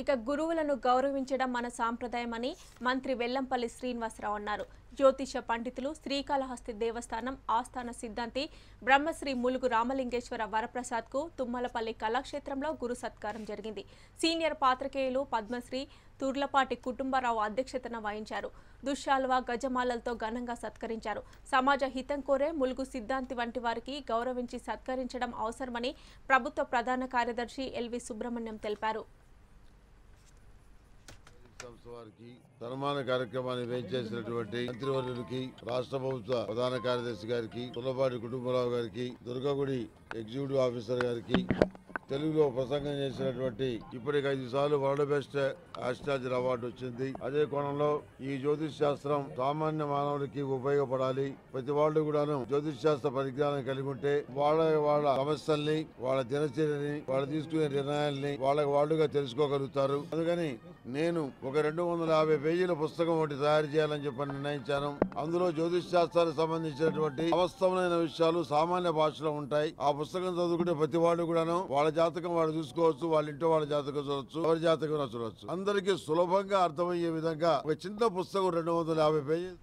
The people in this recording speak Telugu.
ఇక గురువులను గౌరవించడం మన సాంప్రదాయమని మంత్రి వెల్లంపల్లి శ్రీనివాసరావు అన్నారు. జ్యోతిష పండితులు శ్రీకాళహస్తి దేవస్థానం ఆస్థాన సిద్ధాంతి బ్రహ్మశ్రీ ములుగు రామలింగేశ్వర వరప్రసాద్కు తుమ్మలపల్లి కళాక్షేత్రంలో గురు సత్కారం జరిగింది. సీనియర్ పాత్రికేయులు పద్మశ్రీ తుర్లపాటి కుటుంబరావు అధ్యక్షతన వహించారు. దుశ్శాలువ గజమాలలతో ఘనంగా సత్కరించారు. సమాజ హితం కోరే ములుగు సిద్ధాంతి వంటి వారికి గౌరవించి సత్కరించడం అవసరమని ప్రభుత్వ ప్రధాన కార్యదర్శి ఎల్వి సుబ్రహ్మణ్యం తెలిపారు. సంస్థ వారికి సన్మాన కార్యక్రమాన్ని వేయించేసినటువంటి మంత్రివర్యులకి రాష్ట్ర ప్రభుత్వ ప్రధాన కార్యదర్శి గారికి తులపాటి కుటుంబరావు గారికి దుర్గగుడి ఎగ్జిక్యూటివ్ ఆఫీసర్ గారికి తెలుగులో ప్రసంగం చేసినటువంటి ఇప్పటికి ఐదు సార్లు వరల్డ్ బెస్ట్ ఆస్ట్రాలజర్ అవార్డు వచ్చింది. అదే కోణంలో ఈ జ్యోతిష్ శాస్త్రం సామాన్య మానవుడికి ఉపయోగపడాలి. ప్రతి వాళ్ళు కూడాను జ్యోతిష్ శాస్త్ర పరిజ్ఞానం కలిగి ఉంటే వాళ్ళ వాళ్ళ సమస్యల్ని వాళ్ళ దినచర్యని వాళ్ళు తీసుకునే నిర్ణయాల్ని వాళ్ళకి వాళ్ళుగా తెలుసుకోగలుగుతారు. అందుకని నేను ఒక రెండు వందల యాభై పేజీల పుస్తకం ఒకటి తయారు చేయాలని చెప్పి నిర్ణయించాను. అందులో జ్యోతిష్ శాస్త్రానికి సంబంధించినటువంటి అవస్థమైన విషయాలు సామాన్య భాషలో ఉంటాయి. ఆ పుస్తకం చదువుకుంటే ప్రతి వాళ్ళు కూడాను వాళ్ళ జాతకం వాళ్ళు చూసుకోవచ్చు వాళ్ళ ఇంట్లో వాళ్ళ జాతకం చూడవచ్చు ఎవరి జాతకం చూడవచ్చు అందరికీ సులభంగా అర్థమయ్యే విధంగా ఒక చిన్న పుస్తకం రెండు వందల యాభై పేజీలు.